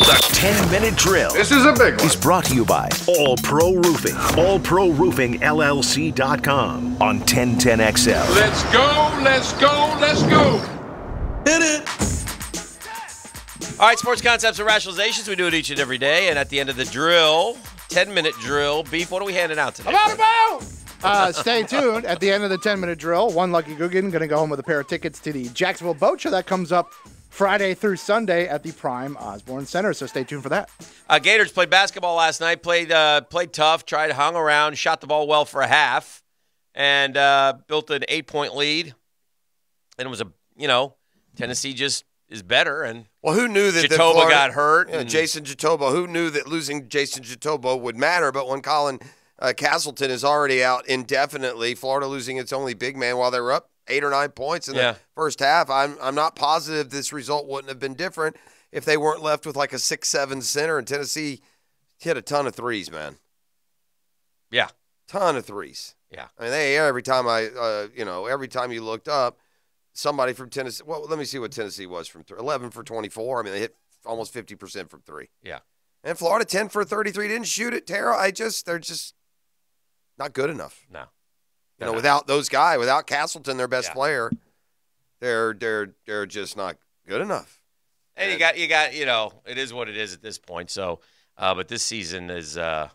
The 10 Minute Drill This is a big one. is brought to you by All Pro Roofing. All Pro Roofing LLC.com on 1010XL. Let's go, let's go, let's go. Hit it. All right, sports concepts and rationalizations. We do it each and every day. And at the end of the drill, 10 minute drill, Beef, what are we handing out today? About about. Uh, stay tuned. At the end of the 10 minute drill, one lucky Guggen going to go home with a pair of tickets to the Jacksonville Boat Show. That comes up Friday through Sunday at the Prime Osborne Center. So stay tuned for that. Uh, Gators played basketball last night, played, uh, played tough, tried, hung around, shot the ball well for a half, and uh, built an eight point lead. And it was a, you know, Tennessee just is better. And Well, who knew that that Jitoboh Florida- got hurt Yeah, and- Jason Jitoboh. Who knew that losing Jason Jitoboh would matter? But when Colin uh, Castleton is already out indefinitely, Florida losing its only big man while they were up eight or nine points in Yeah. the first half, I'm I'm not positive this result wouldn't have been different if they weren't left with like a six seven center. And Tennessee hit a ton of threes, man, yeah, ton of threes. yeah. I mean, they every time I, uh, you know, every time you looked up, somebody from Tennessee. Well, let me see what Tennessee was from three. Eleven for twenty-four. I mean, they hit almost fifty percent from three. Yeah. And Florida ten for thirty-three didn't shoot it. Tara, I just they're just not good enough. No. You know, without those guys, without Castleton, their best Yeah. player, they're they're they're just not good enough. And you got you got you know it is what it is at this point. So, uh, but this season is uh,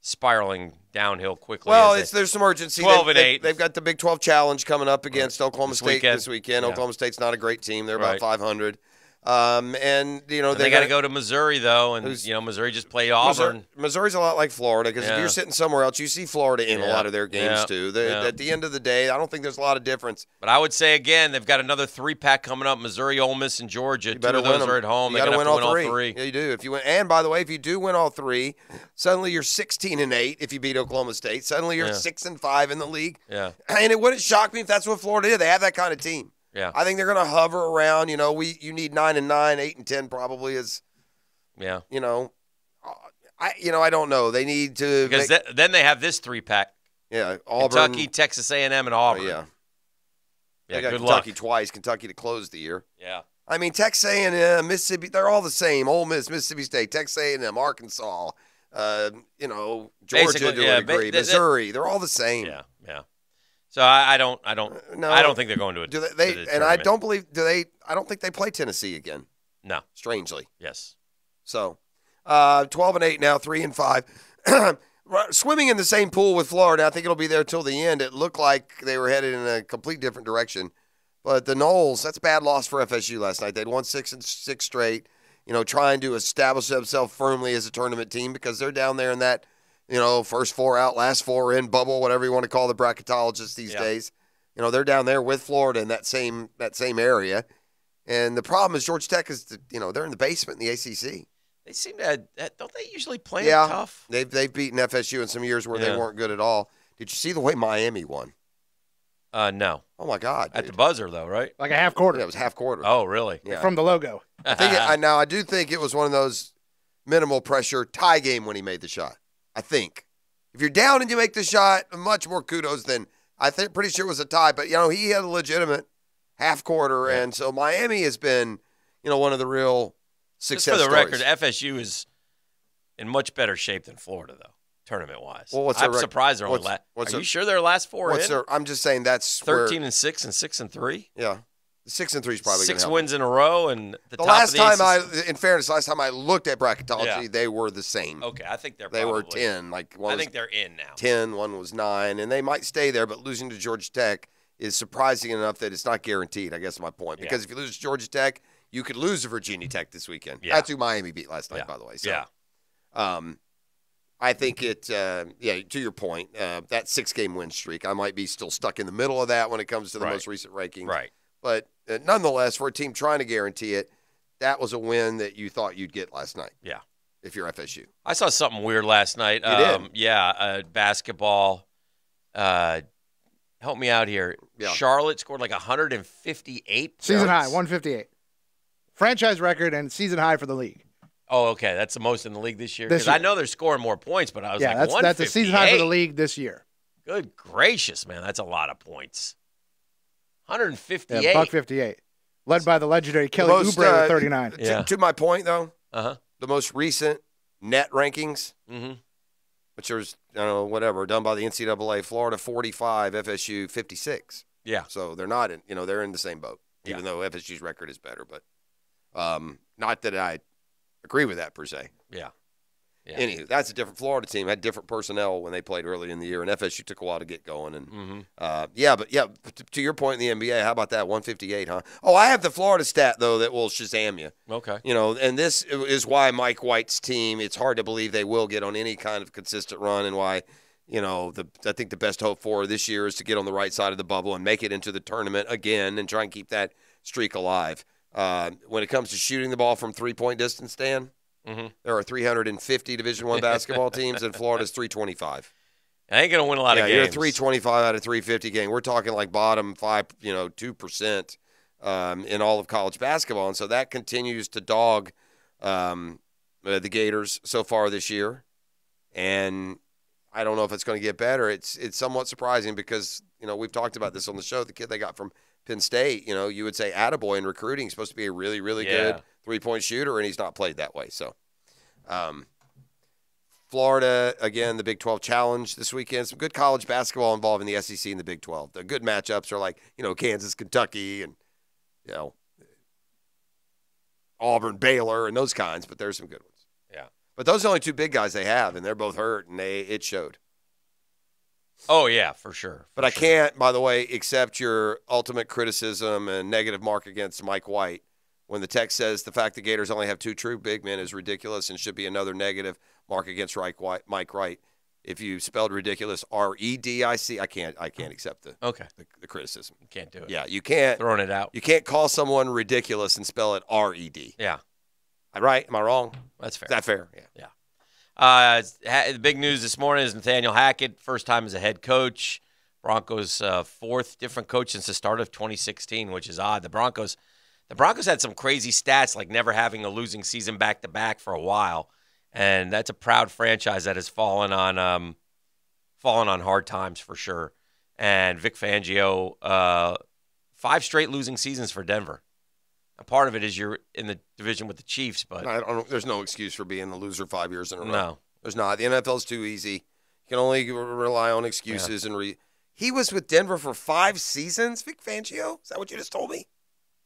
spiraling downhill quickly. Well, it's there's some urgency. 12 They- and they- eight. They've got the Big 12 challenge coming up against Oklahoma This State weekend. this weekend. Yeah. Oklahoma State's not a great team. They're about Right. 500. Um, and you know and they got to go to Missouri though, and you know Missouri just played Missouri, Auburn. Missouri's a lot like Florida because if you're sitting somewhere else, you see Florida in a lot of their games Yeah. too. They, Yeah. At the end of the day, I don't think there's a lot of difference. But I would say again, they've got another three pack coming up: Missouri, Ole Miss, and Georgia. You Two better of those them. are at home. You got to win, all, win three. all three. Yeah, you do. If you win, and by the way, if you do win all three, suddenly you're 16 and eight. If you beat Oklahoma State, suddenly you're Yeah. six and five in the league. Yeah, And it wouldn't shock me if that's what Florida did. They have that kind of team. Yeah, I think they're going to hover around. You know, we you need nine and nine, eight and ten probably is. yeah. You know, I you know I don't know. They need to Because make- th- then they have this three pack: yeah Auburn. Kentucky, Texas A&M, and Oh, Auburn. yeah, yeah. they got Good Kentucky luck. twice. Kentucky to close the year. Yeah, I mean, Texas A&M, Mississippi, they're all the same. Ole Miss, Mississippi State, Texas A&M, Arkansas, uh, you know, Georgia Basically, to yeah, a degree, that- Missouri, they're all the same. yeah, yeah. So I, I don't, I don't, Uh, no. I don't think they're going to. A, Do they? they the and I don't believe. Do they? I don't think they play Tennessee again. No. Strangely, Yes. so uh, twelve and eight now, three and five. Swimming in the same pool with Florida, I think it'll be there till the end. It looked like they were headed in a complete different direction. But the Noles, that's a bad loss for FSU last night. They'd won six and six straight, you know, trying to establish themselves firmly as a tournament team because they're down there in that, you know, first four out, last four in bubble, whatever you want to call the bracketologists these Yeah. days. You know, they're down there with Florida in that same that same area. And the problem is Georgia Tech is, the, you know, they're in the basement in the ACC. They seem to. uh, Don't they usually play Yeah. tough? They've they've beaten FSU in some years where Yeah. they weren't good at all. Did you see the way Miami won? Uh, no. Oh my God! At the buzzer though, right? Like a half quarter Yeah, it was half quarter. Oh, really? yeah. from the logo. I think it, I, now I do think it was one of those minimal pressure tie game when he made the shot. I think if you're down and you make the shot, much more kudos than I think. Pretty sure it was a tie, but you know he had a legitimate half quarter, Yeah. and so Miami has been you know one of the real Just success for the stories. record, FSU is in much better shape than Florida, though, tournament wise. Well, what's I'm rec- surprised they're only. what's- La- what's are their- you sure their last four What's in? their, I'm just saying that's where- Thirteen and six and six and three. yeah, six and three is probably Six wins in a row, and the, The top last the time I, in fairness, last time I looked at bracketology, Yeah. they were the same. Okay, I think they're they were ten. Like one I think they're in now. 10, one was nine, and they might stay there. But losing to Georgia Tech is surprising enough that it's not guaranteed. I guess my point Yeah. because if you lose to Georgia Tech, you could lose to Virginia Tech this weekend. Yeah. That's who Miami beat last night, Yeah. by the way. So, yeah, Um, I think it. Uh, yeah, to your point, uh, that six-game win streak, I might be still stuck in the middle of that when it comes to the Right. most recent ranking. right. But nonetheless, for a team trying to guarantee it, that was a win that you thought you'd get last night. Yeah. If you're FSU. I saw something weird last night. You did? um, Yeah, uh, basketball. Uh, help me out here. Yeah. Charlotte scored like 158 Season high, 158. Franchise record and season high for the league. Oh, okay. That's the most in the league this year. This Because I know they're scoring more points, but I was Yeah, like, that's that's a season high for the league this year. Good gracious, man. That's a lot of points. Yeah, 158. buck 58. Led by the legendary Kelly Most, Oubre uh, 39. To, Yeah. to my point, though, Uh huh. the most recent net rankings, Mm-hmm. which was I don't know whatever done by the NCAA, Florida 45, FSU 56. Yeah. So they're not in, you know, they're in the same boat, Yeah. even though FSU's record is better. But um, not that I agree with that per se. Yeah. Yeah. Anywho, that's a different Florida team. Had different personnel when they played early in the year, and FSU took a while to get going. And Mm-hmm. uh, yeah, but yeah, to, to your point in the NBA, how about that 158, huh? Oh, I have the Florida stat though that will Shazam you. Okay. You know, and this is why Mike White's team. It's hard to believe they will get on any kind of consistent run, and why. You know, the I think the best hope for this year is to get on the right side of the bubble and make it into the tournament again, and try and keep that streak alive. Uh, when it comes to shooting the ball from three point distance, Dan, Mhm. there are 350 Division One basketball teams, and Florida's 325. I ain't gonna win a lot yeah, of games. you're games. 325 out of 350 game. We're talking like bottom five, you know, two percent um, in all of college basketball, and so that continues to dog um, uh, the Gators so far this year. And I don't know if it's going to get better. It's it's somewhat surprising because you know we've talked about this on the show. The kid they got from Penn State, you know, you would say Attaboy in recruiting, supposed to be a really really Yeah. good three point shooter, and he's not played that way. So. Um, Florida, again, the Big 12 Challenge this weekend. Some good college basketball involving the SEC and the Big 12. The good matchups are like, you know, Kansas, Kentucky, and, you know, Auburn, Baylor, and those kinds, but there's some good ones. Yeah. But those are the only two big guys they have, and they're both hurt, and they it showed. Oh yeah, for sure. But I sure. can't, by the way, accept your ultimate criticism and negative mark against Mike White when the text says the fact the Gators only have two true big men is ridiculous and should be another negative mark against Mike Mike White. If you spelled ridiculous R E D I C, I can't. I can't accept the, Okay. the the criticism. You can't do it. Yeah, you can't. Throwing it out. You can't call someone ridiculous and spell it R E D. Yeah. Right? Am I wrong? That's fair. Is that fair? Yeah. Yeah. Uh, the big news this morning is Nathaniel Hackett, first time as a head coach. Broncos' uh, fourth different coach since the start of 2016, which is odd. The Broncos, the Broncos had some crazy stats, like never having a losing season back to back for a while, and that's a proud franchise that has fallen on um, fallen on hard times for sure. And Vic Fangio, uh, five straight losing seasons for Denver. A part of it is you're in the division with the Chiefs, but I don't, there's no excuse for being the loser five years in a row. no. There's not. The NFL's too easy. You can only rely on excuses and re. He was with Denver for five seasons. Vic Fangio. Is that what you just told me?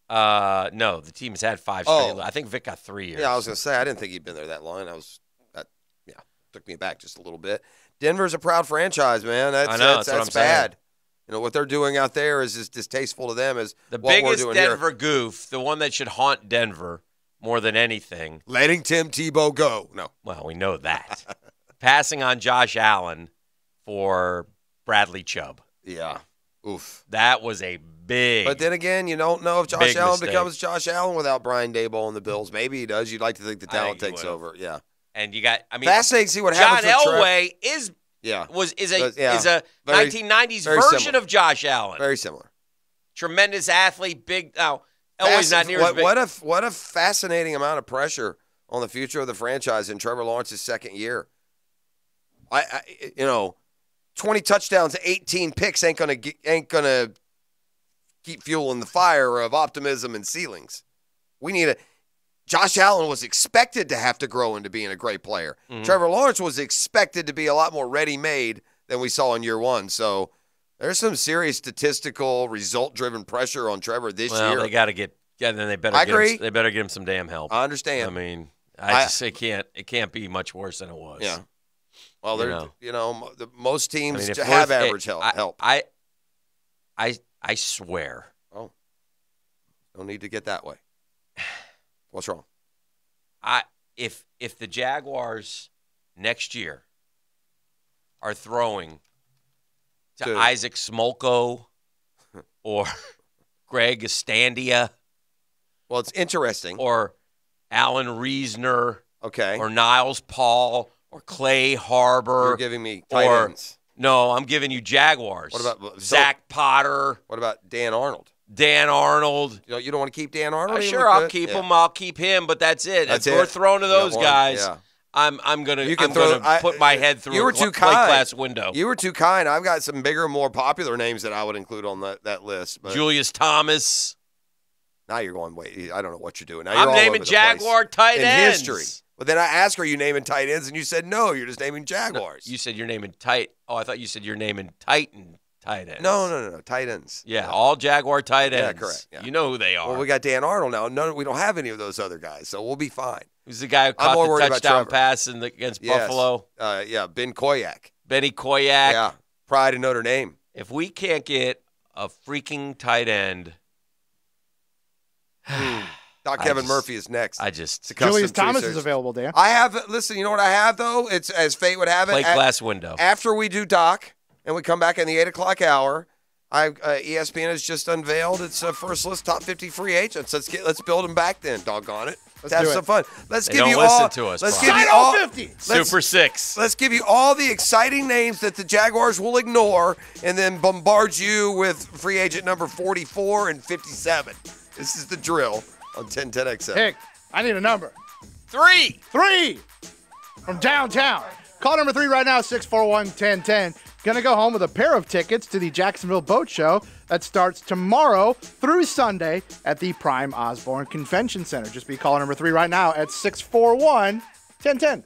Uh, no, the team has had five straight. Oh. I think Vic got three years. Yeah, I was gonna say I didn't think he'd been there that long. I was that. Yeah, took me back just a little bit. Denver's a proud franchise, man. That's I know, that's, that's that's I'm saying. bad. You know what they're doing out there is as distasteful to them as the what we're biggest Denver here. goof, the one that should haunt Denver more than anything. Letting Tim Tebow go. No, Well, we know that. Passing on Josh Allen for Bradley Chubb. yeah, oof. That was a big. But then again, you don't know if Josh Big Allen mistake. becomes Josh Allen without Brian Daboll and the Bills. Maybe he does. You'd like to think the talent think takes will. over. Yeah, and you got. I mean, fascinating to see what John happens. Trev- Elway is Yeah, was is a yeah, is a very- 1990s very version similar. of Josh Allen. very similar. Tremendous athlete, big. Now Elway's Fasc- not near what, as big. what a what a fascinating amount of pressure on the future of the franchise in Trevor Lawrence's second year. I, I you know, twenty touchdowns, eighteen picks ain't gonna ain't gonna keep fueling the fire of optimism and ceilings. We need a. Josh Allen was expected to have to grow into being a great player. Mhm. Trevor Lawrence was expected to be a lot more ready-made than we saw in year one. So there's some serious statistical result-driven pressure on Trevor this well, year. they got to get. Yeah, then they better. I get agree. Him, they better get him some damn help. I understand. I mean, I, I- just it can't it can't be much worse than it was. Yeah. Well, You they're know. you know most I teams mean, to have average help. I, help. I, I, I swear, oh. Don't need to get that way. What's wrong? I if if the Jaguars next year are throwing to To- Isaac Smolko or Greg Estandia Well, it's interesting. or Alan Reisner Okay, or Niles Paul or Clay Harbor. you're giving me tight or- ends. No, I'm giving you Jaguars. What about- so- Zach Potter, What about Dan Arnold? Dan Arnold? You know, you don't want to keep Dan Arnold. Uh, sure, I'll keep Yeah. him. I'll keep him, but that's it. That's if it. we're throwing to those guys, Yeah. I'm I'm gonna You can I'm throw- I- put my head through you were too kind. glass window. You were too kind. I've got some bigger, more popular names that I would include on that, that list. But Julius Thomas. Now you're going, wait, I don't know what you're doing. Now I'm you're all naming Jaguar tight in ends. history. But then I asked, are you naming tight ends? And you said no, you're just naming Jaguars. You said you're naming tight. Oh, I thought you said you're naming Titan tight ends. no, no, no, no, tight ends. Yeah, all Jaguar tight ends. Yeah, correct, yeah. You know who they are. Well, we got Dan Arnold now. No, we don't have any of those other guys, so we'll be fine. Who's the guy who caught the touchdown pass in the, against Yes. Buffalo? Uh, yeah, Ben Koyack. Benny Koyack. Yeah, pride in Notre Dame. If we can't get a freaking tight end, Doc Kevin just- Murphy is next. I just It's Julius Thomas search. is available, Dan. I have listen. You know what I have though? It's as fate would have it. plate a- glass window. after we do Doc and we come back in the eight o'clock hour, I uh, ESPN has just unveiled its uh, first list top fifty free agents. Let's get let's build them back then. Doggone it. Let's, have do it. some fun. Let's They give don't you listen all. to us, let's Brian. give you all all 50. Let's, Super six. let's give you all the exciting names that the Jaguars will ignore, and then bombard you with free agent number forty-four and fifty-seven. This is the drill on 1010XL. Pick. I need a number. Three. Three from downtown. Call number three right now, 641 1010. Gonna go home with a pair of tickets to the Jacksonville Boat Show that starts tomorrow through Sunday at the Prime Osborne Convention Center. Just be caller number three right now at 641 1010.